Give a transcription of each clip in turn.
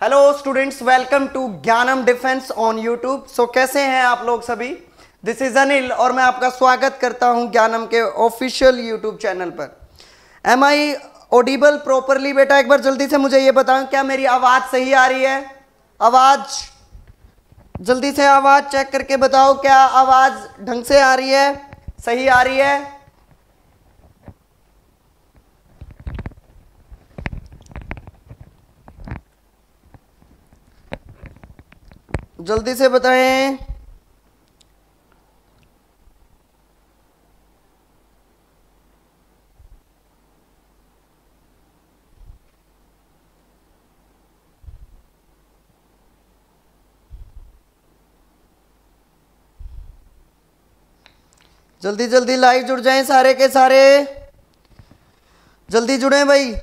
Hello students welcome to Gyanam defence on YouTube so कैसे हैं आप लोग सभी? दिस इज़ अनिल और मैं आपका स्वागत करता हूँ ज्ञानम के ऑफिशियल यूट्यूब चैनल पर। एम आई ऑडिबल प्रॉपरली बेटा? एक बार जल्दी से मुझे ये बताएँ क्या मेरी आवाज़ सही आ रही है? आवाज़? जल्दी से आवाज़ चेक करके बताओ, क्या आवाज़ ढंग से आ रही है? सही आ रही है? जल्दी से बताएँ। जल्दी जल्दी लाइव जुड़ जाएँ सारे के सारे। जल्दी जुड़े भाई।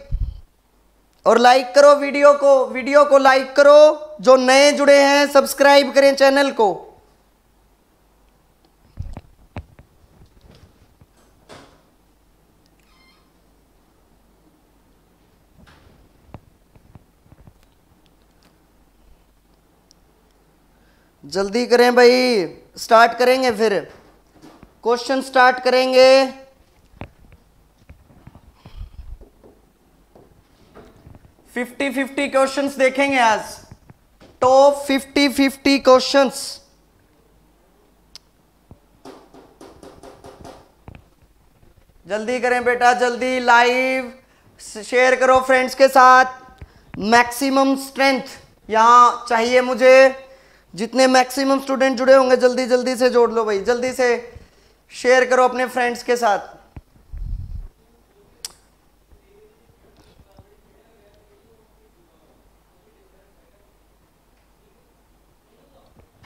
और लाइक करो वीडियो को वीडियो को लाइक करो। जो नए जुड़े हैं सब्सक्राइब करें चैनल को। जल्दी करें भाई स्टार्ट करेंगे फिर। क्वेश्चन स्टार्ट करेंगे। फिफ्टी फिफ्टी क्वेश्चंस देखेंगे आज। टॉप फिफ्टी फिफ्टी क्वेश्चंस जल्दी करें बेटा, जल्दी लाइव शेयर करो फ्रेंड्स के साथ. मैक्सिमम स्ट्रेंथ यहाँ चाहिए मुझे. जितने मैक्सिमम स्टूडेंट जुड़े होंगे, जल्दी जल्दी से जोड़ लो भाई. जल्दी से शेयर करो अपने फ्रेंड्स के साथ.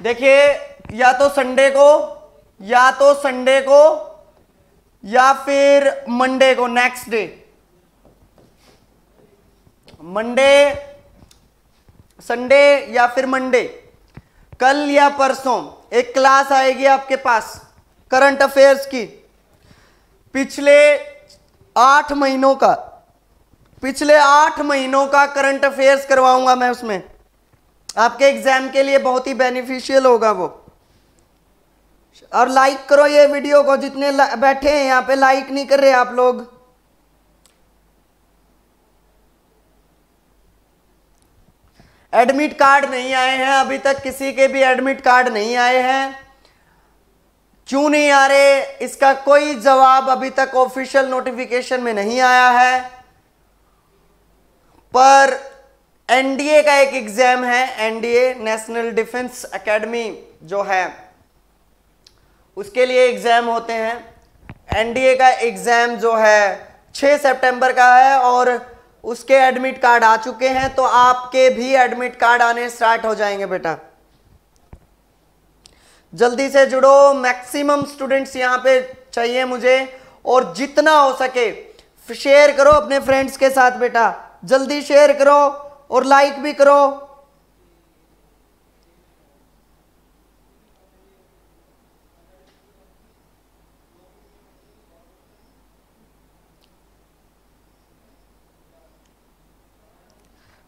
देखिए, या तो संडे को, या तो संडे को, या फिर मंडे को नेक्स्ट डे मंडे संडे या फिर मंडे कल या परसों एक क्लास आएगी आपके पास करंट अफेयर्स की. पिछले आठ महीनों का, पिछले आठ महीनों का करंट अफेयर्स करवाऊँगा मैं उसमें. आपके एग्ज़ाम के लिए बहुत ही बेनिफिशियल होगा वो। और लाइक करो ये वीडियो को, जितने बैठे हैं यहाँ पे लाइक नहीं कर रहे आप लोग। एडमिट कार्ड नहीं आए हैं, अभी तक किसी के भी एडमिट कार्ड नहीं आए हैं। क्यों नहीं आ रहे? इसका कोई जवाब अभी तक ऑफिशियल नोटिफिकेशन में नहीं आया है। पर एनडीए का एक एग्ज़ाम है एनडीए नेशनल डिफेंस एकेडमी जो है। उसके लिए एग्ज़ाम होते हैं। एनडीए का एग्ज़ाम जो है 6 सितंबर का है और उसके एडमिट कार्ड आ चुके हैं तो आपके भी एडमिट कार्ड आने स्टार्ट हो जाएँगे बेटा। जल्दी से जुड़ो मैक्सिमम स्टूडेंट्स यहाँ पे चाहिए मुझे और जितना हो सके शेयर करो अपने फ्रेंड्स के साथ बेटा। जल्दी शेयर करो। और लाइक भी करो।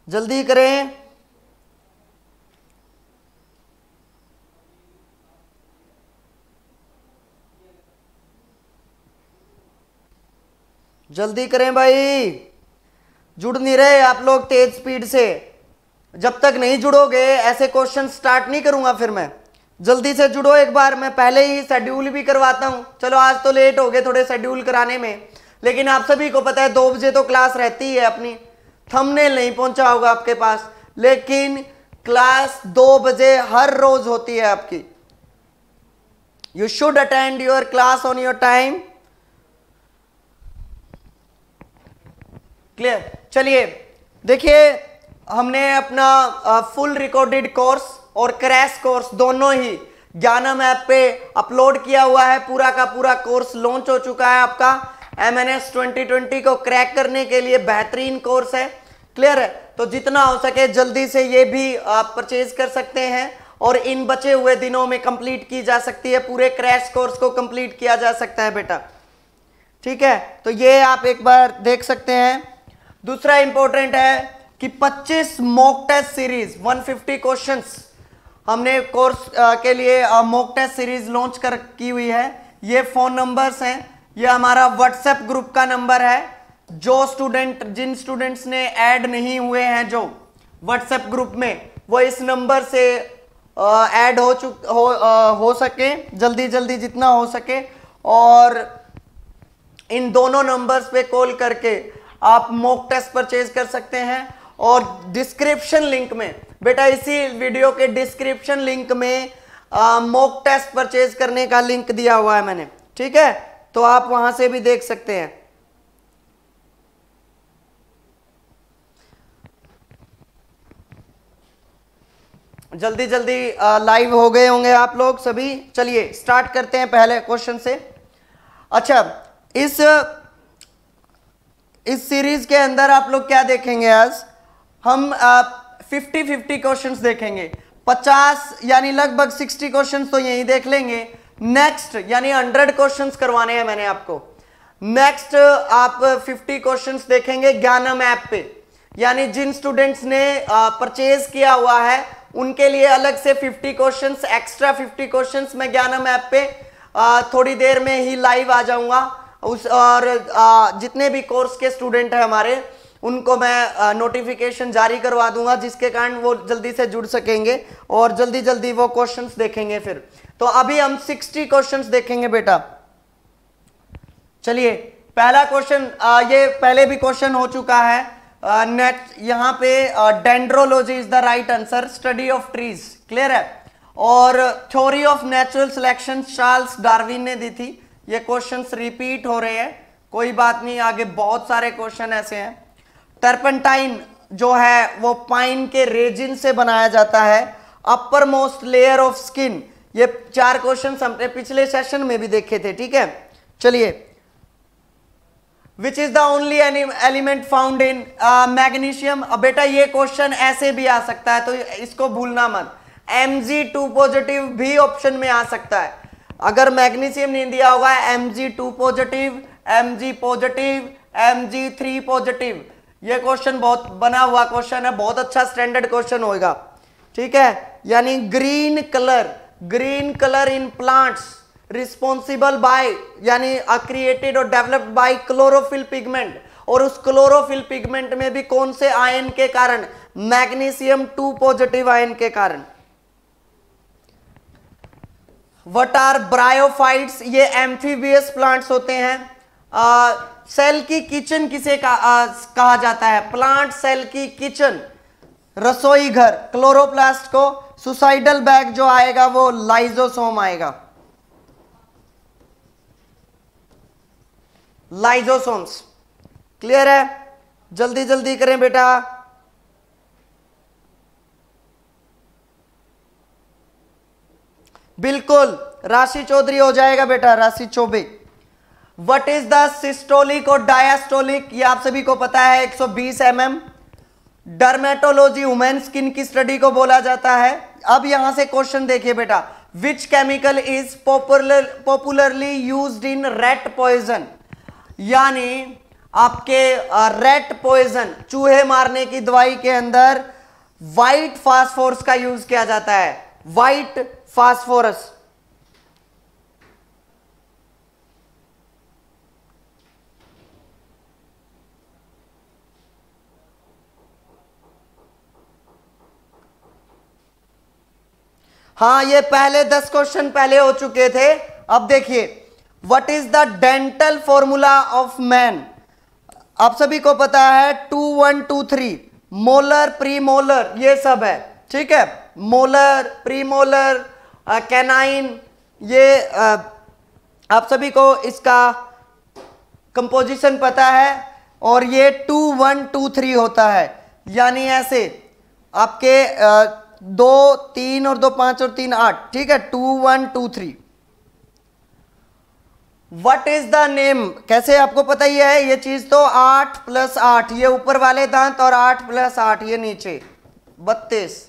जल्दी करें। जल्दी करें भाई। जुड़ नहीं रहे आप लोग तेज स्पीड से। जब तक नहीं जुड़ोगे, ऐसे क्वेश्चन स्टार्ट नहीं करूँगा फिर मैं। जल्दी से जुड़ो एक बार, मैं पहले ही शेड्यूल भी करवाता हूँ। चलो, आज तो लेट हो गए थोड़े शेड्यूल कराने में। लेकिन आप सभी को पता है, दो बजे तो क्लास रहती है अपनी। थंबनेल नहीं पहुँचा होगा आपके पास। लेकिन क्लास दो बजे हर रोज होती है आपकी। You should attend your class on your time clear चलिए, देखिए, हमने अपना फुल रिकॉर्डेड कोर्स और क्रैश कोर्स दोनों ही ज्ञानम ऐप पे अपलोड किया हुआ है। पूरा का पूरा कोर्स लॉन्च हो चुका है आपका। M N S twenty twenty को क्रैक करने के लिए बेहतरीन कोर्स है। क्लियर है? तो जितना हो सके जल्दी से ये भी आप परचेज कर सकते हैं और इन बचे हुए दिनों में कंप्लीट की जा सकती है। पूरे क्रैश कोर्स को कंप्लीट किया जा सकता है बेटा। ठीक है? तो ये आप एक बार देख सकते हैं। दूसरा इंपॉर्टेंट है कि 25 मॉक टेस्ट सीरीज़ 150 क्वेश्चंस हमने कोर्स के लिए मॉक टेस्ट सीरीज़ लॉन्च कर की हुई है। ये फ़ोन नंबर्स हैं। ये हमारा व्हाट्सएप ग्रुप का नंबर है। जो स्टूडेंट जिन स्टूडेंट्स ने ऐड नहीं हुए हैं जो व्हाट्सएप ग्रुप में वो इस नंबर से ऐड हो चुक हो आ, हो सके। जल्दी जल्दी जितना हो सके। और इन दोनों नंबर्स पे कॉल करके आप मॉक टेस्ट परचेज कर सकते हैं और डिस्क्रिप्शन लिंक में, बेटा इसी वीडियो के डिस्क्रिप्शन लिंक में मॉक टेस्ट परचेज करने का लिंक दिया हुआ है मैंने, ठीक है? तो आप वहाँ से भी देख सकते हैं। जल्दी जल्दी लाइव हो गए होंगे आप लोग सभी। चलिए स्टार्ट करते हैं पहले क्वेश्चन से। अच्छा इस इस सीरीज़ के अंदर आप लोग क्या देखेंगे आज? हम फिफ्टी फिफ्टी क्वेश्चंस देखेंगे। पचास, यानी लगभग सिक्सटी क्वेश्चंस तो यही देख लेंगे। नेक्स्ट यानी हंड्रेड क्वेश्चंस करवाने हैं मैंने आपको। नेक्स्ट आप फिफ्टी क्वेश्चंस देखेंगे ज्ञानम ऐप पे। यानी जिन स्टूडेंट्स ने परचेज किया हुआ है, उनके लिए अलग से 50 क्वेश्चंस एक्स्ट्रा 50 क्वेश्चंस मैं ज्ञानम ऐप पे थोड़ी देर में ही लाइव आ जाऊँगा। उस और जितने भी कोर्स के स्टूडेंट हैं हमारे, उनको मैं नोटिफिकेशन जारी करवा दूँगा, जिसके कारण वो जल्दी से जुड़ सकेंगे और जल्दी जल्दी वो क्वेश्चंस देखेंगे फिर। तो अभी हम 60 क्वेश्चंस देखेंगे बेटा। चलिए, पहला क्वेश्चन ये पहले भी क्वेश्चन हो चुका है। नेट यहाँ पे dendrology is the right answer study of trees clear है? और theory of natural selection Charles Darwin ने दी थी। ये क्वेश्चंस रिपीट हो रहे हैं। कोई बात नहीं, आगे बहुत सारे क्वेश्चन ऐसे हैं। टर्पेंटाइन जो है, वो पाइन के रेजिन से बनाया जाता है। Upper most layer of skin ये चार क्वेश्चन हमने पिछले सेशन में भी देखे थे, ठीक है? चलिए। Which is the only element found in magnesium बेटा, ये क्वेश्चन ऐसे भी आ सकता है तो इसको भूलना मत। एम जी टू पॉजिटिव भी ऑप्शन में आ सकता है। अगर मैग्नीशियम नहीं दिया होगा M G two positive M G positive M G three positive ये क्वेश्चन बहुत, बना हुआ क्वेश्चन है, बहुत अच्छा स्टैंडर्ड क्वेश्चन होगा ठीक है? यानी green colour green colour in plants responsible by यानी क्रिएटेड और डेवलप्ड बाय क्लोरोफिल पिगमेंट और उस क्लोरोफिल पिगमेंट में भी कौन से आयन के कारण? मैग्नीशियम टू पॉजिटिव आयन के कारण। वट आर ब्रायोफाइट्स ये एम्फीबियस प्लांट्स होते हैं। आ, सेल की किचन किसे कहा, कहा जाता है? प्लांट सेल की किचन रसोई घर क्लोरोप्लास्ट को सुसाइडल बैग जो आएगा वो लाइजोसोम आएगा। लाइजोसोम्स क्लियर है? जल्दी जल्दी करें बेटा। बिल्कुल, राशि चौधरी हो जाएगा बेटा, Rashi Choubey. What is the systolic और डायास्टोलिक ये आप सभी को पता है 120 M M dermatology women skin की स्टडी को बोला जाता है। अब यहाँ से क्वेश्चन देखिए बेटा which chemical is popular popularly use in rat poison यानी आपके रेट पॉइजन चूहे मारने की दवाई के अंदर व्हाइट फास्फोरस का यूज़ किया जाता है। व्हाइट फास्फोरस हाँ ये पहले दस क्वेश्चन पहले हो चुके थे। अब देखिए what is the dental formula of man आप सभी को पता है two one two three molar premolar ये सब है। ठीक है? मोलर प्री मोलर कैनाइन ये आ, आप सभी को इसका कंपोजिशन पता है और ये टू वन टू थ्री होता है। यानी ऐसे आपके आ, दो तीन और दो पाँच और तीन आठ ठीक है? Two one two three what is the name कैसे आपको पता ही है? ये चीज़ तो आठ प्लस आठ ये ऊपर वाले दांत और आठ प्लस आठ ये नीचे। बत्तीस।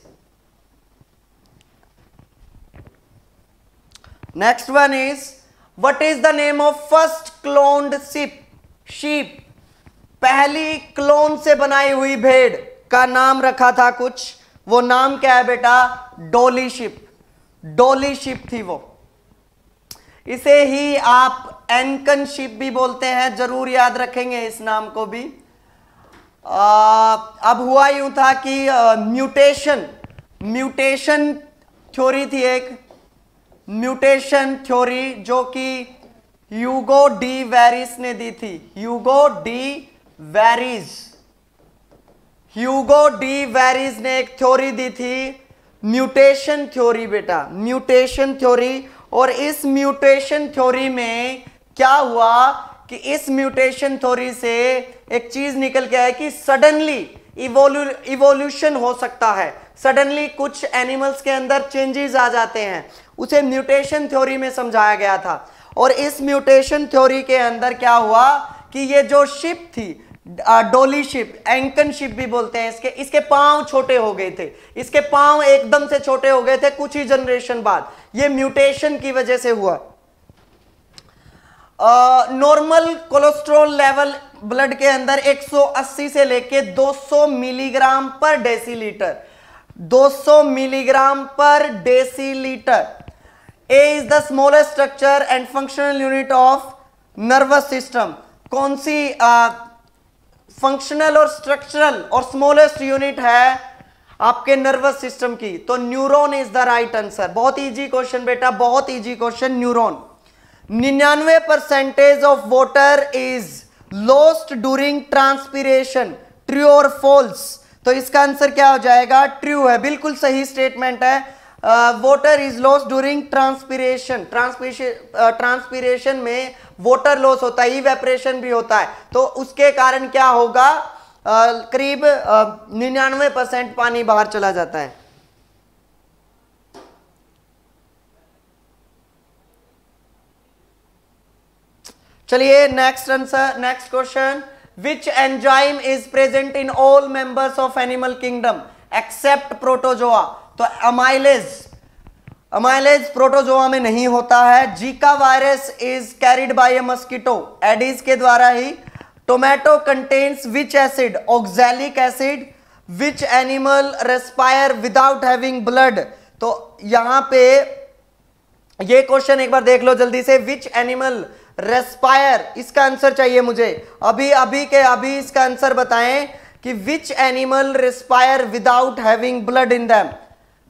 Next one is what is the name of first cloned sheep sheep पहली क्लोन से बनाई हुई भेड़ का नाम रखा था कुछ। वो नाम क्या है बेटा? डोली शिप डोली शिप थी वो। इसे ही आप एनकन शिप भी बोलते हैं। ज़रूर याद रखेंगे इस नाम को भी। आ, अब हुआ यूँ था कि म्यूटेशन म्यूटेशन थ्योरी थी एक। म्यूटेशन थ्योरी जो कि यूगो डी वेरिस ने दी थी। Hugo de Vries. Hugo de Vries ने एक थ्योरी दी थी, म्यूटेशन थ्योरी, बेटा। Mutation theory. और इस म्यूटेशन थ्योरी में क्या हुआ कि इस म्यूटेशन थ्योरी से एक चीज़ निकल के आया कि सडनली इवोल्यूशन हो सकता है। सडनली कुछ एनिमल्स के अंदर चेंजेस आ जाते हैं। उसे म्यूटेशन थ्योरी में समझाया गया था। और इस म्यूटेशन थ्योरी के अंदर क्या हुआ कि ये जो शिप थी डोली शिप एंकन शिप भी बोलते हैं इसके। इसके पाँव छोटे हो गए थे। इसके पाँव एकदम से छोटे हो गए थे कुछ ही जनरेशन बाद। ये म्यूटेशन की वजह से हुआ। नॉर्मल कोलेस्ट्रॉल लेवल ब्लड के अंदर 180 से लेके 200 milligram per decilitre 200 milligram per decilitre. A is the smallest structure and functional unit of nervous system कौन सी फंक्शनल और स्ट्रक्चरल और स्मॉलेस्ट यूनिट है आपके नर्वस सिस्टम की? तो neuron is the right answer बहुत इजी क्वेश्चन बेटा, बहुत इजी क्वेश्चन न्यूरॉन निन्यानवे percentage of water is lost during transpiration true और फॉल्स तो इसका आंसर क्या हो जाएगा? ट्रू है, बिल्कुल सही स्टेटमेंट है। Water is loss during transpiration transpiration transpiration में वाटर लॉस होता है इवेपरेशन भी होता है। तो उसके कारण क्या होगा? करीब निन्यानवे परसेंट पानी बाहर चला जाता है। चलिए next answer next question which enzyme is present in all members of animal kingdom except protozoa तो अमाइलेज अमाइलेज प्रोटोजोआ में नहीं होता है। Zika virus is carried by a mosquito Aedes के द्वारा ही tomato contains which acid oxalic acid which animal respire without having blood तो यहाँ पे ये क्वेश्चन एक बार देख लो जल्दी से। विच एनिमल रेस्पायर इसका आंसर चाहिए मुझे। अभी अभी के, अभी इसका आंसर बताएँ कि which animal respire without having blood in them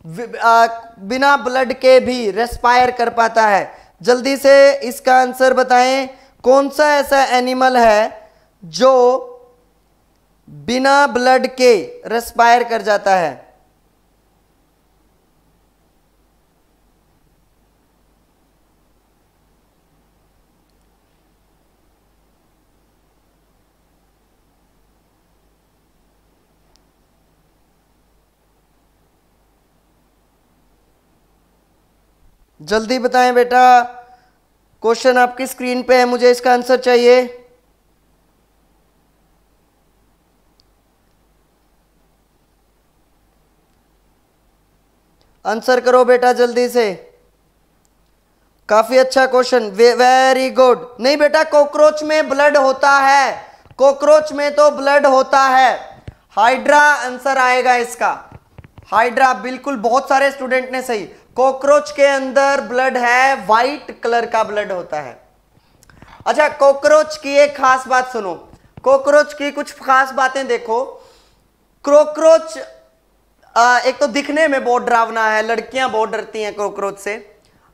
बिना ब्लड के भी रेस्पायर कर पाता है। जल्दी से इसका आंसर बताएँ। कौन सा ऐसा एनिमल है जो बिना ब्लड के रेस्पायर कर जाता है? जल्दी बताएँ बेटा क्वेश्चन आपकी स्क्रीन पे है, मुझे इसका आंसर चाहिए। आंसर करो बेटा जल्दी से। काफ़ी अच्छा क्वेश्चन वेरी गुड नहीं बेटा कॉकरोच में ब्लड होता है। कॉकरोच में तो ब्लड होता है। हाइड्रा आंसर आएगा इसका। हाइड्रा बिल्कुल, बहुत सारे स्टूडेंट ने सही। कॉकरोच के अंदर ब्लड है वाइट कलर का ब्लड होता है। अच्छा कॉकरोच की एक खास बात सुनो। कॉकरोच की कुछ खास बातें देखो। कॉकरोच एक तो दिखने में बहुत डरावना है, लड़कियाँ बहुत डरती हैं कॉकरोच से।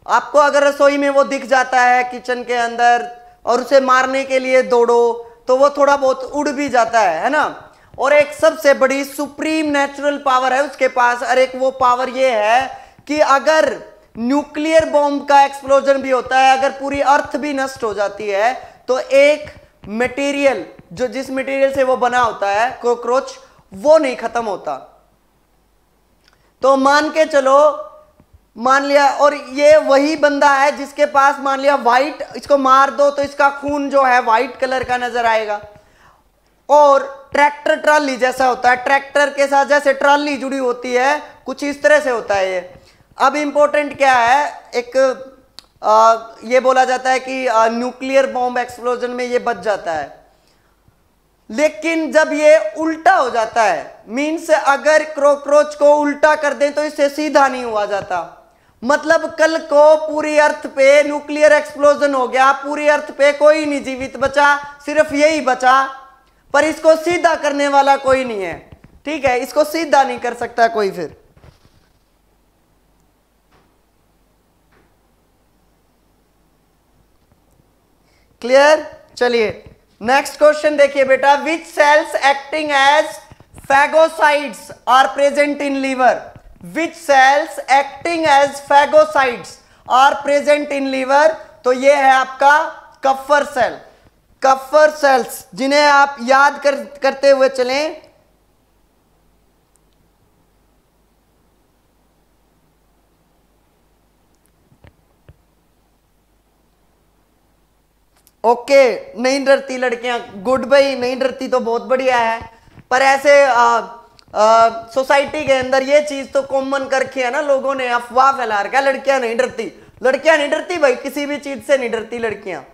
आपको अगर रसोई में वो दिख जाता है, किचन के अंदर, और उसे मारने के लिए दौड़ो तो वो थोड़ा बहुत उड़ भी जाता है है ना? और एक सबसे बड़ी सुप्रीम नेचुरल पावर है उसके पास। और एक वो पावर ये है कि अगर न्यूक्लियर बॉम्ब का एक्सप्लोजन भी होता है, अगर पूरी अर्थ भी नष्ट हो जाती है तो एक मटेरियल जो जिस मटेरियल से वो बना होता है कॉकरोच वो नहीं खत्म होता। तो मान के चलो, मान लिया, और ये वही बंदा है जिसके पास मान लिया व्हाइट इसको मार दो तो इसका खून जो है व्हाइट कलर का नज़र आएगा। और ट्रैक्टर ट्रॉली जैसा होता है ट्रैक्टर के साथ जैसे ट्रॉली जुड़ी होती है, कुछ इस तरह से होता है ये। अब इंपॉर्टेंट क्या है? एक आ, ये बोला जाता है कि न्यूक्लियर बॉम्ब एक्सप्लोजन में ये बच जाता है। लेकिन जब ये उल्टा हो जाता है मीन्स अगर क्रोक्रोच को उल्टा कर दें तो इससे सीधा नहीं हुआ जाता। मतलब कल को पूरी अर्थ पे न्यूक्लियर एक्सप्लोजन हो गया पूरी अर्थ पे कोई नहीं जीवित बचा सिर्फ़ यही बचा। पर इसको सीधा करने वाला कोई नहीं है। ठीक है? इसको सीधा नहीं कर सकता कोई फिर। क्लियर चलिए नेक्स्ट क्वेश्चन देखिए बेटा which cells acting as phagocytes are present in liver which cells acting as phagocytes are present in liver तो ये है आपका कफर सेल कफर सेल्स जिन्हें आप याद कर, करते हुए चलें ओके, नहीं डरती लड़कियाँ। गुड भाई, नहीं डरती तो बहुत बढ़िया है। पर ऐसे सोसाइटी के अंदर ये चीज़ तो कॉमन करके है ना लोगों ने, अफवाह फैला रखा लड़कियाँ नहीं डरती। लड़कियाँ नहीं डरती भाई, किसी भी चीज़ से नहीं डरती लड़कियाँ।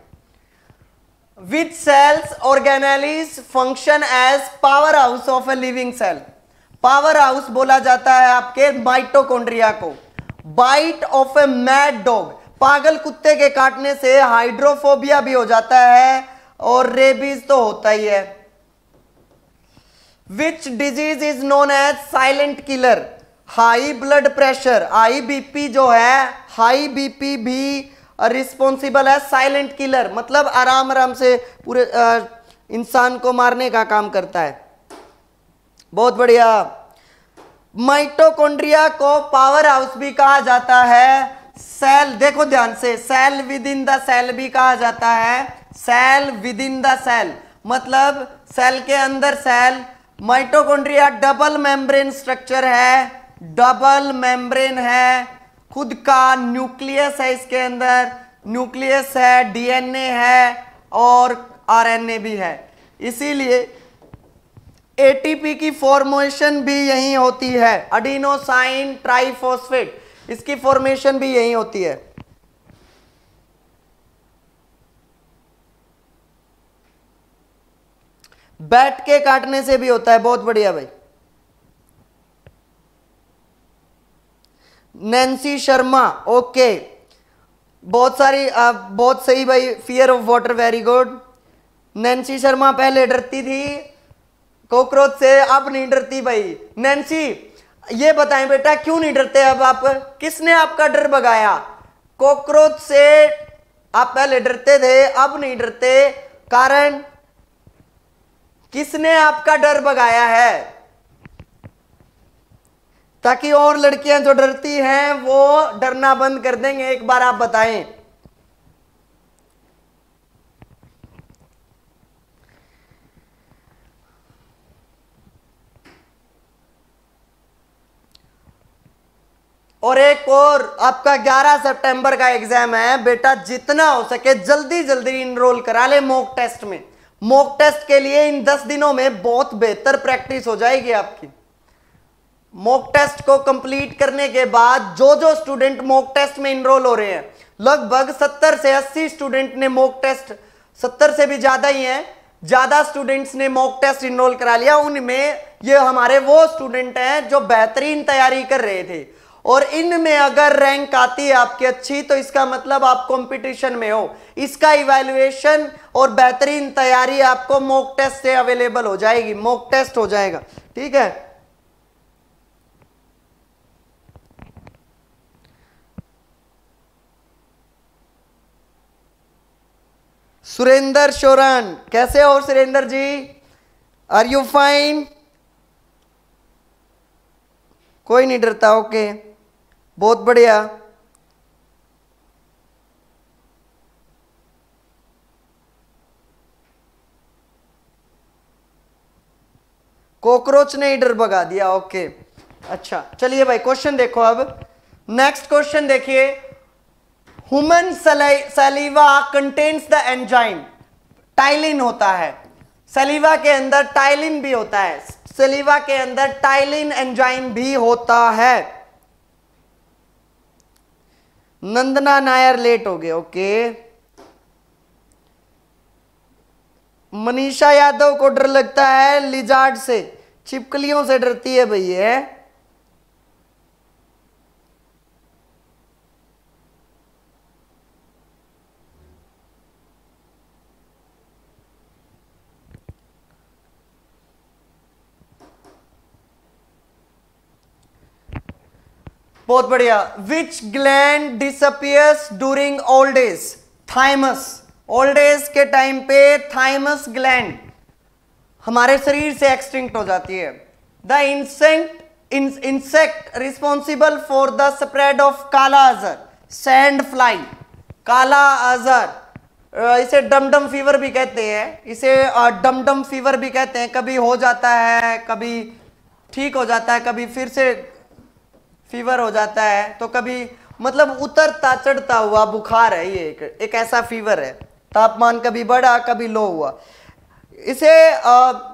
Which cells organelles function as powerhouse of a living cell powerhouse बोला जाता है आपके माइटोकॉन्ड्रिया को। Bite of a mad dog पागल कुत्ते के काटने से हाइड्रोफोबिया भी हो जाता है और रेबीज तो होता ही है। Which disease is known as silent killer high blood pressure high BP जो है हाई बीपी भी रिस्पॉन्सिबल है साइलेंट किलर मतलब आराम आराम से पूरे इंसान को मारने का काम करता है। बहुत बढ़िया। माइटोकॉन्ड्रिया को पावर हाउस भी कहा जाता है। सेल, देखो ध्यान से, cell within the cell भी कहा जाता है। Cell within the cell मतलब सेल के अंदर cell mitochondria double membrane structure है डबल मेम्ब्रेन है। खुद का न्यूक्लियस है इसके अंदर न्यूक्लियस है डीएनए है और आरएनए भी है। इसीलिए एटीपी की फॉर्मेशन भी यही होती है अडीनोसाइन ट्राइफोस्फेट इसकी फॉर्मेशन भी यही होती है। बैठ के काटने से भी होता है बहुत बढ़िया भाई। Nancy Sharma okay. बहुत सारी आ, बहुत सही भाई fear of water very good Nancy Sharma पहले डरती थी कॉकरोच से अब नहीं डरती भाई। नैन्सी ये बताएँ बेटा, क्यों नहीं डरते अब आप? किसने आपका डर भगाया? कॉकरोच से आप पहले डरते थे, अब नहीं डरते। कारण? किसने आपका डर भगाया है? ताकि और लड़कियाँ जो डरती हैं, वो डरना बंद कर देंगे। एक बार आप बताएँ। और एक और, आपका 11 सितंबर का एग्ज़ाम है, बेटा जितना हो सके जल्दी जल्दी इनरोल करा ले मॉक टेस्ट में। मॉक टेस्ट के लिए इन 10 दिनों में बहुत बेहतर प्रैक्टिस हो जाएगी आपकी। मॉक टेस्ट को कंप्लीट करने के बाद जो जो स्टूडेंट मॉक टेस्ट में इनरोल हो रहे हैं, लगभग 70 से 80 स्टूडेंट ने मॉक टेस्ट 70 से भी ज़्यादा ही हैं, ज़्यादा स्टूडेंट्स ने मॉक टेस्ट इनरोल करा लिया, उनमें ये हमारे वो स्टूडेंट हैं जो बेहतरीन तैयारी कर रहे थे। और इनमें अगर रैंक आती है आपकी अच्छी तो इसका मतलब आप कंपटीशन में हो। इसका इवैल्यूएशन और बेहतरीन तैयारी आपको मॉक टेस्ट से अवेलेबल हो जाएगी। मॉक टेस्ट हो जाएगा। ठीक है? सुरेंद्र शोरन, कैसे हो Surendra ji? Are you fine कोई नहीं डरता ओके okay. बहुत बढ़िया। कॉकरोच ने डर भगा दिया, ओके। अच्छा चलिए भाई क्वेश्चन देखो अब। नेक्स्ट क्वेश्चन देखिए। Human saliva contains the enzyme ptyalin होता है। सलीवा के अंदर टाइलिन भी होता है। सलीवा के अंदर टाइलिन एंजाइम भी होता है। नंदना नायर लेट हो गए, ओके। मनीषा यादव को डर लगता है, लिजार्ड से, छिपकलियों से डरती है भैया। बहुत बढ़िया। Which gland disappears during old age thymus old age के टाइम पे थाइमस ग्लैंड हमारे शरीर से एक्सटिंक्ट हो जाती है। The insect insect responsible for the spread of kala azar sand fly काला अजर इसे डमडम फीवर भी कहते हैं। इसे डमडम फीवर भी कहते हैं। कभी हो जाता है, कभी ठीक हो जाता है, कभी फिर से फीवर हो जाता है तो कभी मतलब उतरता चढ़ता हुआ बुखार है ये एक, एक ऐसा फीवर है। तापमान कभी बढ़ा कभी लो हुआ। इसे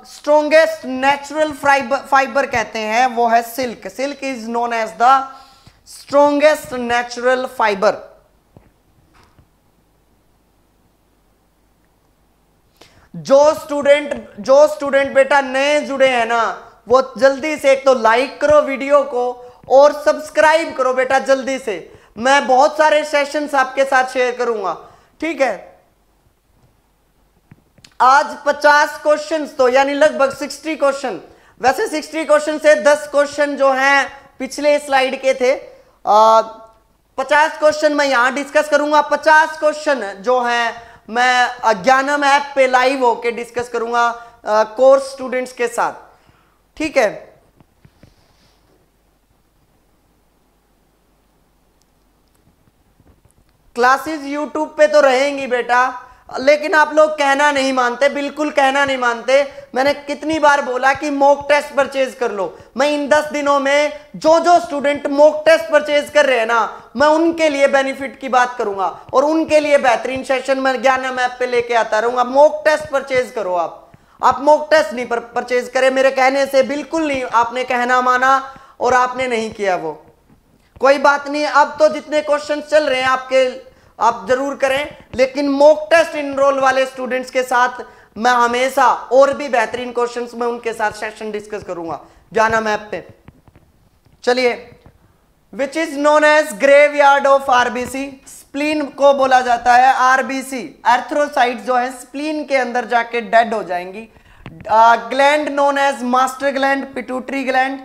स्ट्रोंगेस्ट नेचुरल फाइबर फाइबर कहते हैं वो है silk. Silk is known as the strongest natural fibre जो स्टूडेंट जो स्टूडेंट बेटा नए जुड़े हैं ना वो जल्दी से एक तो लाइक करो वीडियो को और सब्सक्राइब करो बेटा जल्दी से। मैं बहुत सारे सेशंस आपके साथ शेयर करूँगा। ठीक है? आज 50 क्वेश्चंस तो यानी लगभग 60 क्वेश्चन वैसे 60 क्वेश्चन से 10 क्वेश्चन जो हैं पिछले स्लाइड के थे। आ, 50 क्वेश्चन मैं यहाँ डिस्कस करूँगा। 50 क्वेश्चन जो हैं मैं ज्ञानम ऐप पे लाइव होके डिस्कस करूँगा कोर्स स्टूडेंट्स के साथ। ठीक है? क्लासेस यूट्यूब पे तो रहेंगी बेटा लेकिन आप लोग कहना नहीं मानते बिल्कुल कहना नहीं मानते। मैंने कितनी बार बोला कि मॉक टेस्ट परचेज कर लो। मैं इन दस दिनों में जो जो स्टूडेंट मॉक टेस्ट परचेज कर रहे हैं ना मैं उनके लिए बेनिफिट की बात करूँगा। और उनके लिए बेहतरीन सेशन मैं ज्ञान ऐप पे लेके आता रहूँगा। मॉक टेस्ट परचेज करो आप। आप मॉक टेस्ट नहीं पर, परचेज करें। मेरे कहने से बिल्कुल नहीं आपने कहना माना और आपने नहीं किया वो। कोई बात नहीं, अब तो जितने क्वेश्चन चल रहे हैं आपके, आप ज़रूर करें। लेकिन मॉक टेस्ट इनरोल वाले स्टूडेंट्स के साथ मैं हमेशा और भी बेहतरीन क्वेश्चंस में उनके साथ सेशन डिस्कस करूँगा। जाना मैप पे चलिए। Which is known as graveyard of RBC spleen को बोला जाता है आरबीसी एर्थ्रोसाइट जो है स्प्लीन के अंदर जाके डेड हो जाएँगी। Gland known as master gland pituitary gland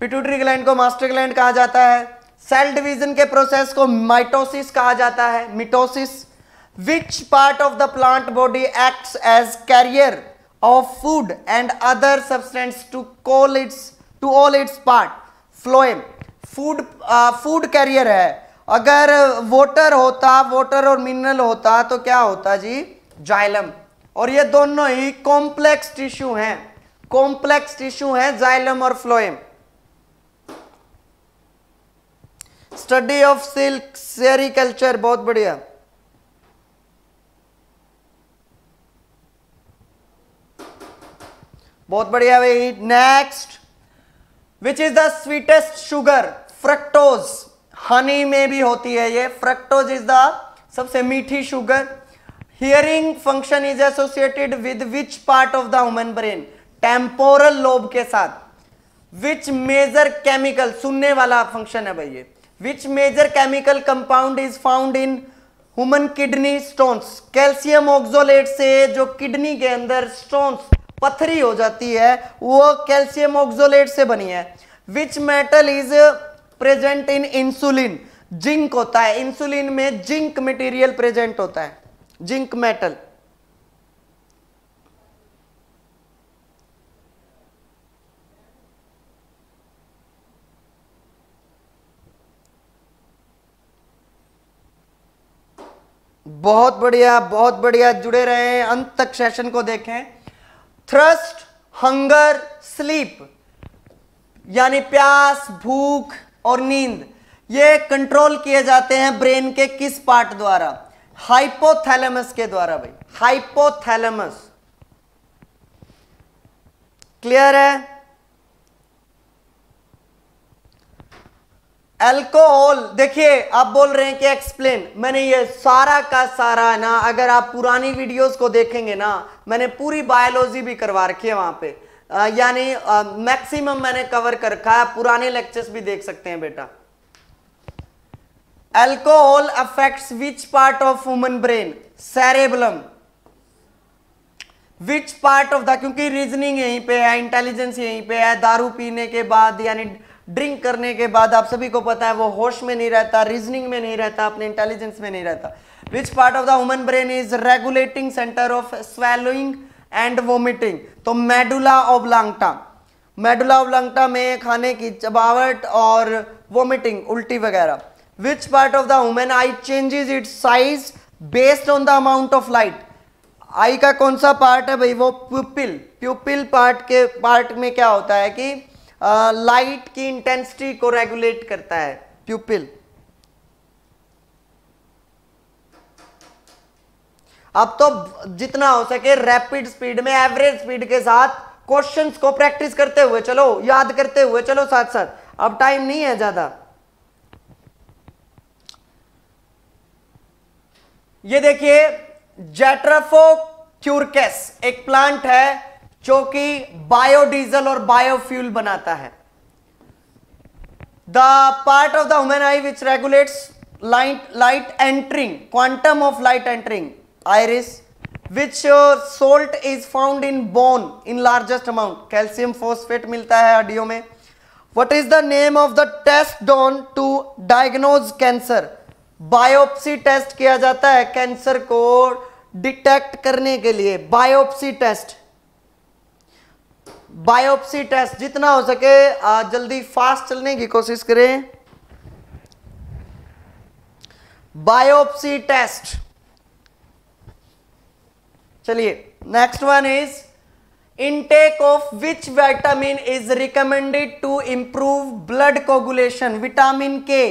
pituitary gland को मास्टर ग्लैंड कहा जाता है सेल डिवीज़न के प्रोसेस को माइटोसिस कहा जाता है mitosis which part of the plant body acts as carrier of food and other substance to call its to all its part phloem food food carrier है। अगर वोटर होता voter और mineral होता तो क्या होता जी? जाइलम और ये दोनों ही कॉम्प्लेक्स टिश्यू हैं। कॉम्प्लेक्स टिश्यू हैं जाइलम और phloem study of silk sericulture बहुत बढ़िया। बहुत बढ़िया भाई। Next which is the sweetest sugar fructose honey में भी होती है ये। फ्रक्टोज इज़ द सबसे मीठी sugar hearing function is associated with which part of the human brain temporal lobe के साथ। विच मेजर केमिकल सुनने वाला फ़ंक्शन है भाई ये। Which major chemical compound is found in human kidney stones calcium oxalate से जो किडनी के अंदर स्टोन्स पथरी हो जाती है, वो कैल्शियम ऑक्सोलेट से बनी है। Which metal is present in insulin zinc होता है। इंसुलिन में जिंक मटेरियल प्रेजेंट होता है। जिंक मेटल बहुत बढ़िया बहुत बढ़िया जुड़े रहे अंत तक सेशन को देखें। थ्रस्ट हंगर स्लीप यानी प्यास, भूख और नींद, ये कंट्रोल किए जाते हैं ब्रेन के किस पार्ट द्वारा? हाइपोथैलेमस के द्वारा भाई। हाइपोथैलेमस क्लियर है? अल्कोहल देखिए, आप बोल रहे हैं कि एक्सप्लेन मैंने ये सारा का सारा ना, अगर आप पुरानी वीडियोस को देखेंगे ना, मैंने पूरी बायोलॉजी भी करवा रखी है वहाँ पे. यानी मैक्सिमम मैंने कवर कर रखा है, पुराने लेक्चर्स भी देख सकते हैं बेटा. Alcohol affects which part of human brain cerebellum which part of the क्योंकि रीजनिंग यहीं पे है इंटेलिजेंस यहीं पे है, दारू पीने के बाद, यानी ड्रिंक करने के बाद आप सभी को पता है वो होश में नहीं रहता रीजनिंग में नहीं रहता, अपने इंटेलिजेंस में नहीं रहता। Which part of the human brain is regulating centre of swallowing and vomiting तो मेडुला ओब्लांगटा मेडुला ओब्लांगटा में खाने की चबावट और वोमिटिंग उल्टी वगैरह। Which part of the human eye changes it size based on the amount of light eye का कौन सा पार्ट है भाई? वो प्यूपिल प्यूपिल पार्ट के पार्ट में क्या होता है कि लाइट की इंटेंसिटी को रेगुलेट करता है प्यूपिल अब तो जितना हो सके रैपिड स्पीड में एवरेज स्पीड के साथ क्वेश्चंस को प्रैक्टिस करते हुए चलो, याद करते हुए चलो साथ साथ। अब टाइम नहीं है ज़्यादा। ये देखिए जेट्राफो क्यूरकेस एक प्लांट है जो कि बायोडीजल और बायोफ्यूल बनाता है। The part of the human eye which regulates light light entering quantum of light entering which uh, salt is found in bone in largest amount. Calcium phosphate मिलता है हड्डियों में। What is the name of the test done to diagnose cancer? Biopsy test किया जाता है cancer को detect करने के लिए। बायोप्सी टेस्ट बायोप्सी टेस्ट जितना हो सके जल्दी फास्ट चलने की कोशिश करें। Biopsy test. चलिए next one is intake of which vitamin is recommended to improve blood coagulation vitamin K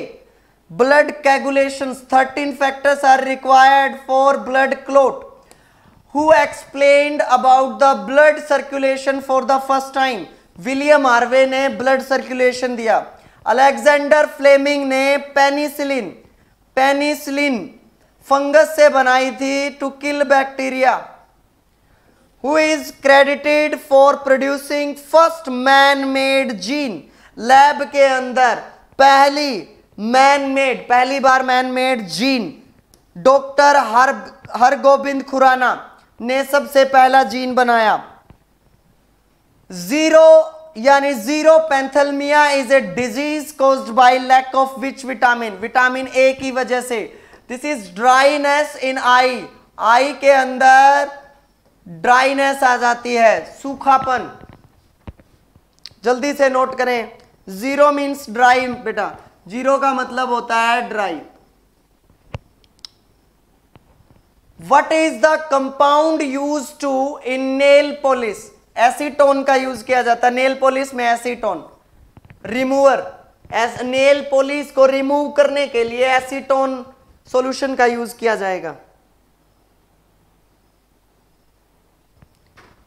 blood coagulation thirteen factors are required for blood clot who explained about the blood circulation for the first time William Harvey ने blood circulation दिया। Alexander Fleming ने penicillin penicillin fungus से बनाई थी to kill bacteria who is credited for producing first man made gene lab के अंदर। पहली made पहली बार made gene doctor Har Har Gobind Khorana. ने सबसे पहला जीन बनाया। ज़ीरो यानी xerophthalmia is a disease caused by lack of which vitamin vitamin A की वजह से। This is dryness in eye eye के अंदर ड्राइनेस आ जाती है। सूखापन। जल्दी से नोट करें। ज़ीरो मीन्स ड्राई बेटा। ज़ीरो का मतलब होता है dry what is the compound use to in nail polish acetone का यूज़ किया जाता है नेल पोलिस में acetone remover as nail polish को रिमूव करने के लिए एसीटोन सॉल्यूशन का यूज़ किया जाएगा.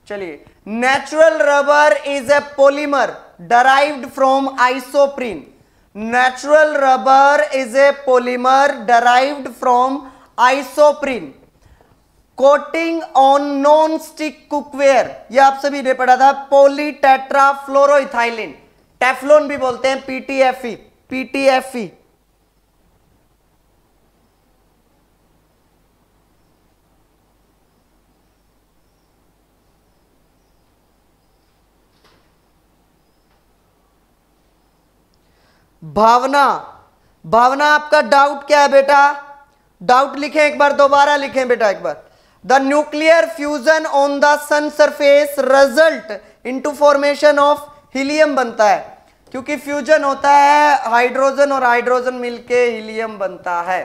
चलिए natural rubber is a polymer derived from isoprene natural rubber is a polymer derived from isoprene coating on non stick cookware. यह आप सभी ने पढ़ा था पोलीटेट्रा फ्लोरोइथाइलिन टेफ्लोन भी बोलते हैं, पीटीएफई पीटीएफई। भावना भावना, आपका डाउट क्या है बेटा? डाउट लिखें एक बार, दोबारा लिखें बेटा एक बार। Nuclear fusion on the sun surface result into formation of helium बनता है। क्योंकि फ्यूजन होता है हाइड्रोजन और हाइड्रोजन मिलके हीलियम बनता है।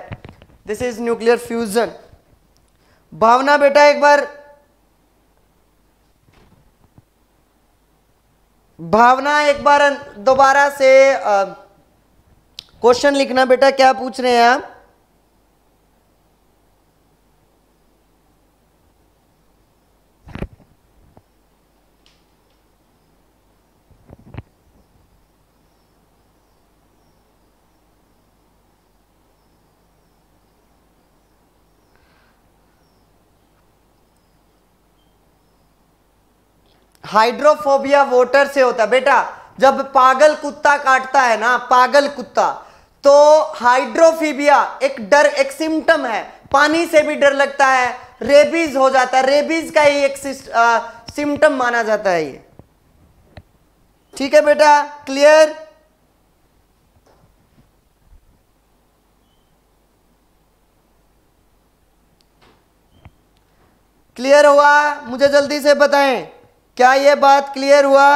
This is nuclear fusion Bhavna बेटा एक बार। भावना एक बार दोबारा से क्वेश्चन लिखना बेटा, क्या पूछ रहे हैं आप? हाइड्रोफोबिया वोटर से होता है। बेटा, जब पागल कुत्ता काटता है ना, पागल कुत्ता तो हाइड्रोफीबिया एक डर, एक सिम्टम है। पानी से भी डर लगता है, रेबीज हो जाता है। रेबीज का ही एक सिम्टम माना जाता है ये। ठीक है बेटा, क्लियर? क्लियर हुआ? मुझे जल्दी से बताएँ। क्या यह बात क्लियर हुआ?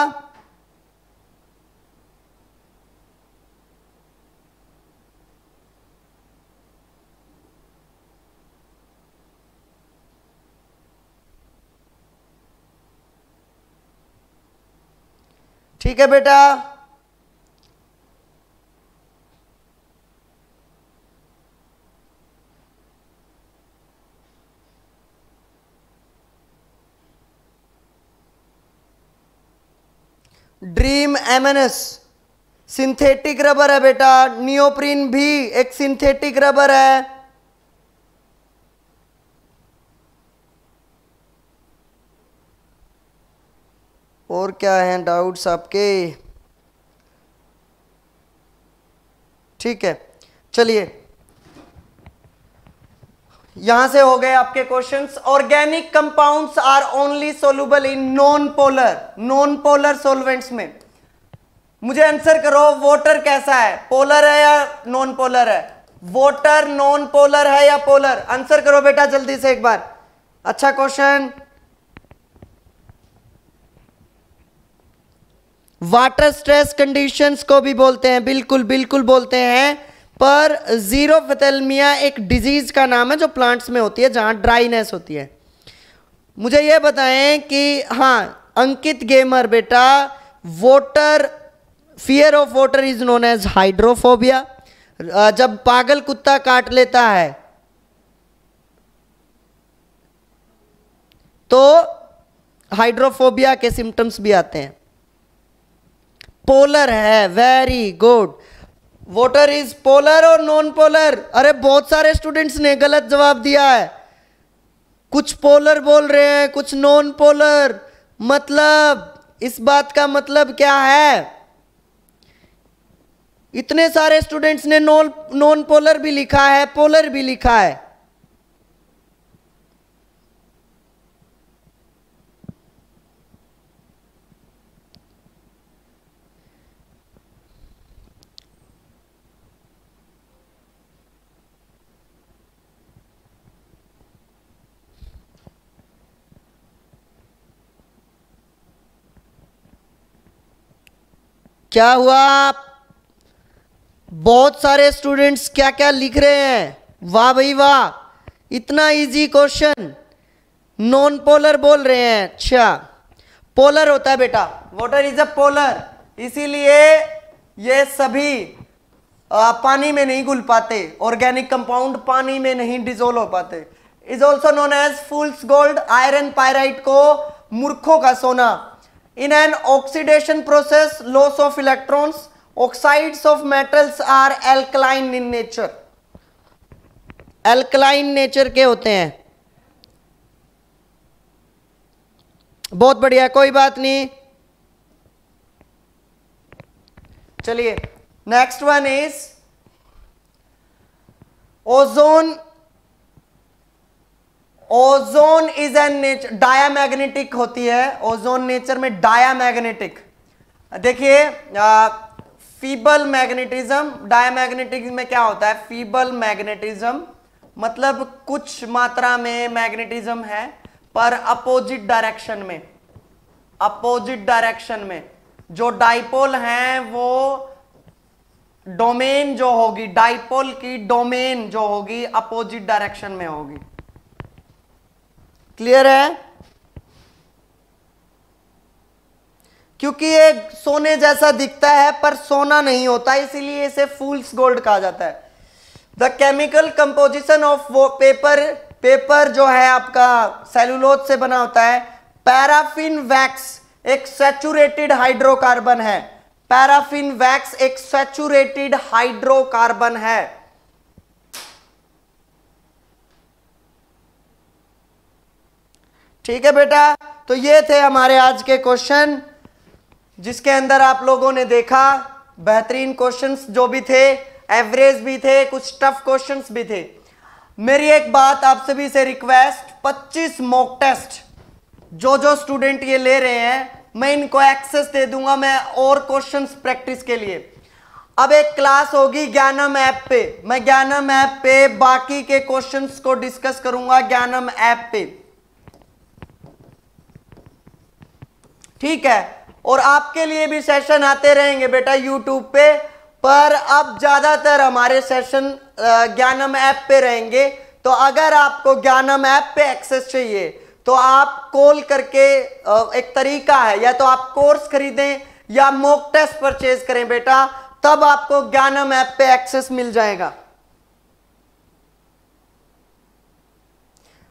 ठीक है बेटा। एमएनएस सिंथेटिक रबर है बेटा नियोप्रीन भी एक सिंथेटिक रबर है। और क्या हैं डाउट्स आपके? ठीक है, चलिए। यहाँ से हो गए आपके questions organic compounds are only soluble in non polar non polar solvents में। मुझे आंसर करो वोटर कैसा है? पोलर है या नॉन पोलर है? वोटर नॉन पोलर है या पोलर आंसर करो बेटा जल्दी से एक बार। अच्छा क्वेश्चन वाटर स्ट्रेस कंडीशंस को भी बोलते हैं, बिल्कुल बिल्कुल बोलते हैं। पर ज़ीरो फिथेलमिया एक डिज़ीज़ का नाम है जो प्लांट्स में होती है, जहाँ ड्राइनेस होती है। मुझे यह बताएँ कि हाँ अंकित गेमर बेटा water fear of water is known as hydrophobia जब पागल कुत्ता काट लेता है तो हाइड्रोफोबिया के सिम्टम्स भी आते हैं। पोलर है very good water is polar और नॉन पोलर अरे, बहुत सारे स्टूडेंट्स ने गलत जवाब दिया है। कुछ पोलर बोल रहे हैं, कुछ नॉन पोलर मतलब इस बात का मतलब क्या है? इतने सारे स्टूडेंट्स ने नॉन नॉन पोलर भी लिखा है, पोलर भी लिखा है। क्या हुआ बहुत सारे स्टूडेंट्स क्या क्या लिख रहे हैं? वाह भाई वाह। इतना इजी क्वेश्चन नॉन पोलर बोल रहे हैं। अच्छा। पोलर होता है बेटा। वाटर इज़ अ पोलर इसीलिए ये सभी आ, पानी में नहीं घुल पाते। ऑर्गेनिक कंपाउंड पानी में नहीं डिजोल्व हो पाते। Is also known as fools gold iron pyrite को मूर्खों का सोना। In an oxidation process loss of electrons oxides of metals are alkaline in nature. Alkaline nature के होते हैं। बहुत बढ़िया, कोई बात नहीं। चलिए next one is ozone ozone is in nature diamagnetic होती है। ओजोन नेचर में डायामैग्नेटिक देखिए फीबल मैग्नेटिज्म, डायामैग्नेटिक में क्या होता है? फीबल मैग्नेटिज्म मतलब कुछ मात्रा में मैग्नेटिज्म है, पर अपोजिट डायरेक्शन में, अपोजिट डायरेक्शन में, जो डाइपोल हैं वो डोमेन जो होगी, डाइपोल की डोमेन जो होगी, अपोजिट डायरेक्शन में होगी। क्लियर है? क्योंकि ये सोने जैसा दिखता है, पर सोना नहीं होता, इसीलिए इसे फूल्स गोल्ड कहा जाता है। द केमिकल कंपोजिशन ऑफ़ वो पेपर पेपर जो है आपका सेलुलोज से बना होता है पैराफिन वैक्स एक सेचुरेटेड हाइड्रोकार्बन है। पैराफिन वैक्स एक सेचुरेटेड हाइड्रोकार्बन है। ठीक है बेटा? तो ये थे हमारे आज के क्वेश्चन जिसके अंदर आप लोगों ने देखा, बेहतरीन क्वेश्चंस जो भी थे एवरेज भी थे, कुछ टफ क्वेश्चंस भी थे। मेरी एक बात आप सभी से रिक्वेस्ट 25 मॉक टेस्ट जो जो स्टूडेंट ये ले रहे हैं, मैं इनको एक्सेस दे दूँगा मैं और क्वेश्चंस प्रैक्टिस के लिए। अब एक क्लास होगी ज्ञानम ऐप पे। मैं ज्ञानम ऐप पे बाकी के क्वेश्चंस को डिस्कस करूँगा ज्ञानम ऐप पे। ठीक है? और आपके लिए भी सेशन आते रहेंगे बेटा यूट्यूब पे। पर अब ज़्यादातर हमारे सेशन ज्ञानम ऐप पे रहेंगे। तो अगर आपको ज्ञानम ऐप पे एक्सेस चाहिए तो आप कॉल करके एक तरीका है। या तो आप कोर्स खरीदें या मोक टेस्ट परचेज करें बेटा, तब आपको ज्ञानम ऐप पे एक्सेस मिल जाएगा।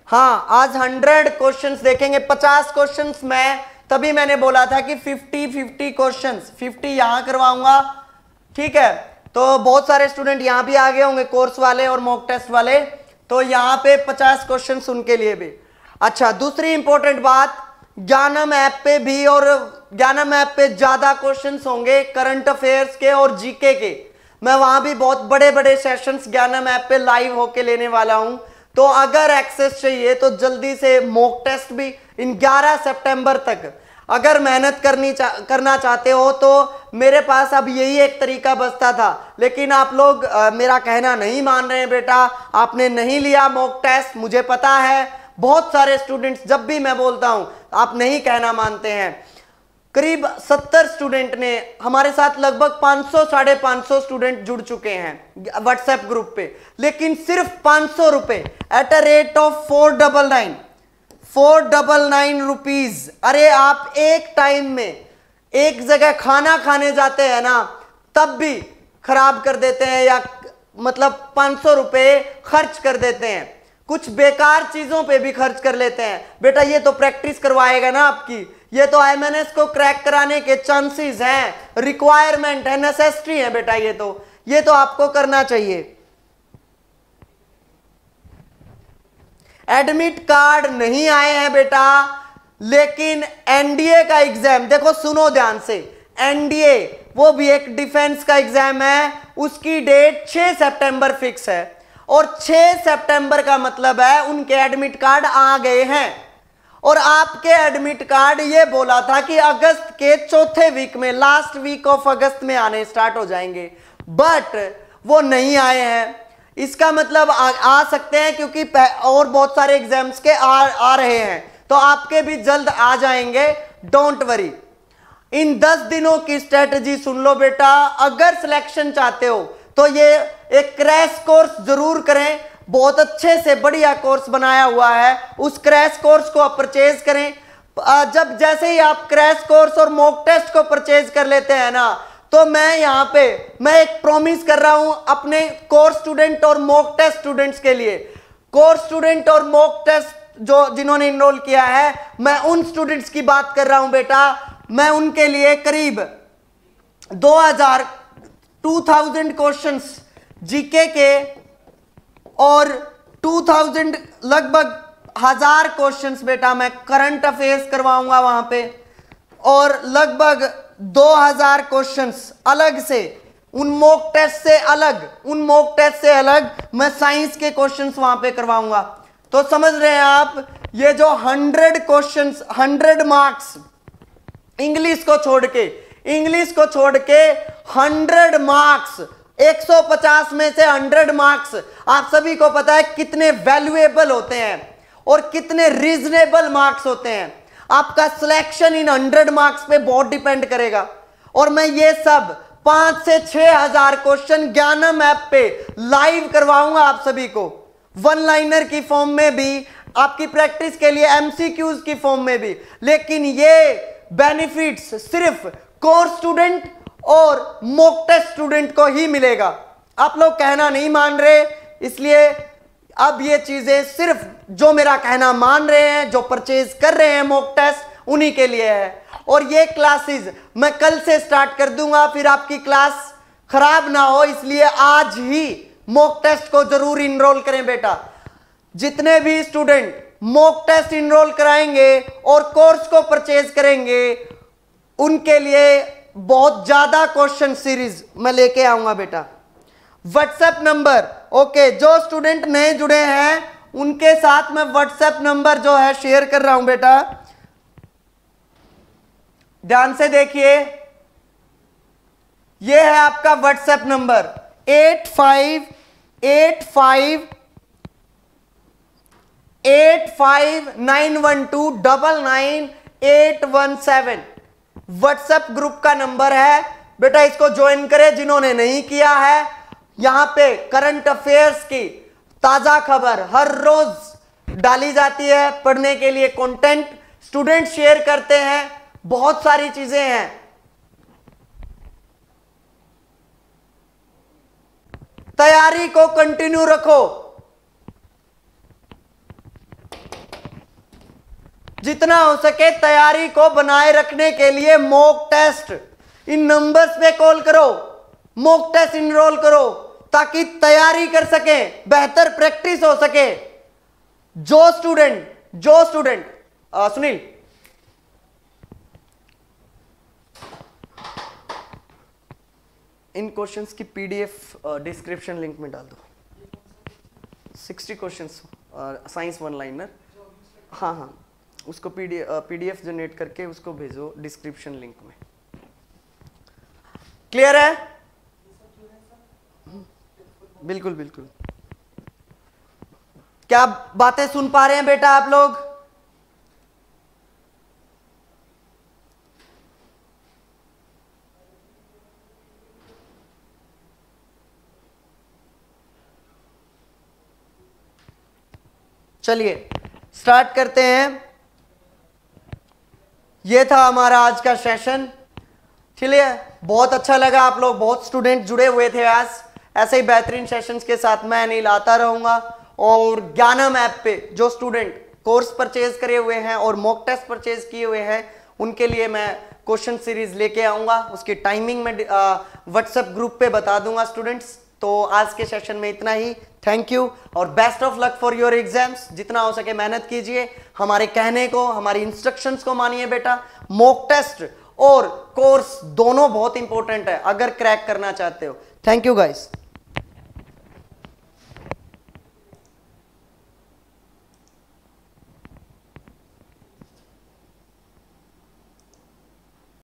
हाँ आज हंड्रेड क्वेश्चंस देखेंगे। पचास क्वेश्चंस मैं तभी मैंने बोला था कि फिफ्टी फिफ्टी क्वेश्चंस फिफ्टी यहाँ करवाऊँगा। ठीक है? तो बहुत सारे स्टूडेंट यहाँ भी आ गए होंगे कोर्स वाले और मॉक टेस्ट वाले। तो यहाँ पे पचास क्वेश्चन उनके लिए भी। अच्छा दूसरी इंपॉर्टेंट बात, ज्ञानम ऐप पे भी और ज्ञानम ऐप पे ज़्यादा क्वेश्चंस होंगे करंट अफेयर्स के और जीके के। मैं वहाँ भी बहुत बड़े बड़े सेशंस ज्ञानम ऐप पे लाइव होके लेने वाला हूँ। तो अगर एक्सेस चाहिए तो जल्दी से मॉक टेस्ट भी इन 11 सितंबर तक। अगर मेहनत करनी चा, करना चाहते हो तो मेरे पास अब यही एक तरीका बचता था। लेकिन आप लोग आ, मेरा कहना नहीं मान रहे हैं बेटा। आपने नहीं लिया मॉक टेस्ट मुझे पता है। बहुत सारे स्टूडेंट्स जब भी मैं बोलता हूँ आप नहीं कहना मानते हैं। करीब 70 स्टूडेंट ने हमारे साथ लगभग 500 साढ़े पाँच स्टूडेंट जुड़ चुके हैं व्हाट्सएप ग्रुप पे। लेकिन सिर्फ़ पाँच सौ रुपए at a rate of four double nine four double nine rupees अरे आप एक टाइम में एक जगह खाना खाने जाते हैं ना, तब भी खराब कर देते हैं या मतलब पाँच सौ रुपए खर्च कर देते हैं। कुछ बेकार चीज़ों पे भी खर्च कर लेते हैं। बेटा ये तो प्रैक्टिस करवाएगा ना आपकी। ये तो एमएनएस को क्रैक कराने के चांसेस हैं। रिक्वायरमेंट है नेसेसिटी है बेटा ये तो। ये तो आपको करना चाहिए। एडमिट कार्ड नहीं आए हैं बेटा, लेकिन एनडीए का एग्ज़ाम देखो सुनो ध्यान से। एनडीए वो भी एक डिफेंस का एग्ज़ाम है, उसकी डेट 6 सितंबर फिक्स है। और 6 सितंबर का मतलब है, उनके एडमिट कार्ड आ गए हैं। और आपके एडमिट कार्ड ये बोला था कि अगस्त के चौथे वीक में लास्ट वीक ऑफ़ अगस्त में आने स्टार्ट हो जाएँगे। बट वो नहीं आए हैं। इसका मतलब आ, आ सकते हैं क्योंकि और बहुत सारे एग्ज़ाम्स के आ, आ रहे हैं। तो आपके भी जल्द आ जाएँगे। डोंट वरी इन दस दिनों की स्ट्रेटजी सुन लो बेटा। अगर सिलेक्शन चाहते हो तो ये एक क्रैश कोर्स ज़रूर करें। बहुत अच्छे से बढ़िया कोर्स बनाया हुआ है। उस क्रैश कोर्स को आप परचेज करें। जब जैसे ही आप क्रैश कोर्स और मॉक टेस्ट को परचेज कर लेते हैं ना तो मैं यहाँ पे, मैं एक प्रॉमिस कर रहा हूँ अपने कोर्स स्टूडेंट और मॉक टेस्ट स्टूडेंट्स के लिए। कोर्स स्टूडेंट और मॉक टेस्ट जो, जिन्होंने इनरोल किया है, मैं उन स्टूडेंट्स की बात कर रहा हूँ बेटा। मैं उनके लिए करीब 2000 2000 क्वेश्चंस जीके के और 2000 लगभग हज़ार क्वेश्चंस बेटा मैं करंट अफेयर्स करवाऊँगा वहाँ पे। और लगभग 2000 क्वेश्चंस अलग से, उन मॉक टेस्ट से अलग, उन मॉक टेस्ट से अलग मैं साइंस के क्वेश्चंस वहाँ पे करवाऊँगा। तो समझ रहे हैं आप, ये जो 100 क्वेश्चंस 100 मार्क्स इंग्लिश को छोड़ के इंग्लिश को छोड़ के 100 मार्क्स 150 में से 100 मार्क्स, आप सभी को पता है कितने वैल्यूएबल होते हैं और कितने रीजनेबल मार्क्स होते हैं। आपका सिलेक्शन इन 100 मार्क्स पे बहुत डिपेंड करेगा। और मैं ये सब पाँच से छह हज़ार क्वेश्चन ज्ञानम ऐप पे लाइव करवाऊँगा आप सभी को। वन लाइनर की फॉर्म में भी, आपकी प्रैक्टिस के लिए एमसीक्यूज की फॉर्म में भी। लेकिन ये बेनिफिट्स सिर्फ़ कोर स्टूडेंट और मॉक टेस्ट स्टूडेंट को ही मिलेगा। आप लोग कहना नहीं मान रहे, इसलिए अब ये चीज़ें सिर्फ़ जो मेरा कहना मान रहे हैं, जो परचेज कर रहे हैं मॉक टेस्ट उन्हीं के लिए है। और ये क्लासेस मैं कल से स्टार्ट कर दूँगा, फिर आपकी क्लास खराब ना हो, इसलिए आज ही मॉक टेस्ट को ज़रूर इनरोल करें बेटा। जितने भी स्टूडेंट मॉक टेस्ट इनरोल कराएँगे और कोर्स को परचेज करेंगे, उनके लिए बहुत ज़्यादा क्वेश्चन सीरीज़ मैं लेके आऊँगा बेटा। व्हाट्सएप नंबर ओके जो स्टूडेंट नए जुड़े हैं, उनके साथ मैं व्हाट्सएप नंबर जो है शेयर कर रहा हूँ बेटा। ध्यान से देखिए। यह है आपका WhatsApp number eight five eight five eight five nine one two double nine eight one seven WhatsApp group का नंबर है। बेटा इसको ज्वाइन करें, जिन्होंने नहीं किया है। यहाँ पे करंट अफेयर्स की ताज़ा खबर, हर रोज डाली जाती है पढ़ने के लिए कंटेंट स्टूडेंट शेयर करते हैं, बहुत सारी चीज़ें हैं। तैयारी को कंटिन्यू रखो। जितना हो सके तैयारी को बनाए रखने के लिए मॉक टेस्ट इन नंबर्स पे कॉल करो। मॉक टेस्ट इनरोल करो, ताकि तैयारी कर सके, बेहतर प्रैक्टिस हो सके। जो स्टूडेंट जो स्टूडेंट सुनील। इन क्वेश्चंस की पीडीएफ डिस्क्रिप्शन लिंक में डाल दो। Sixty questions science one liner हाँ हाँ। उसको पी पीडीएफ जनरेट करके उसको भेजो डिस्क्रिप्शन लिंक में। क्लियर है? बिल्कुल बिल्कुल। क्या बातें सुन पा रहे हैं बेटा आप लोग? चलिए स्टार्ट करते हैं। ये था हमारा आज का सेशन चलिए, बहुत अच्छा लगा आप लोग, बहुत स्टूडेंट जुड़े हुए थे आज। ऐसे ही बेहतरीन सेशंस के साथ मैं अनिल आता रहूँगा। और ज्ञानम ऐप पे जो स्टूडेंट कोर्स परचेज करे हुए हैं और मॉक टेस्ट परचेज किए हुए हैं, उनके लिए मैं क्वेश्चन सीरीज़ लेके आऊँगा। उसकी टाइमिंग में व्हाट्सएप ग्रुप पे बता दूँगा स्टूडेंट्स तो आज के सेशन में इतना ही। थैंक यू और best of luck for your exams जितना हो सके मेहनत कीजिए। हमारे कहने को, हमारी इंस्ट्रक्शंस को मानिए बेटा। मॉक टेस्ट और कोर्स दोनों बहुत इंपॉर्टेंट है, अगर क्रैक करना चाहते हो। Thank you guys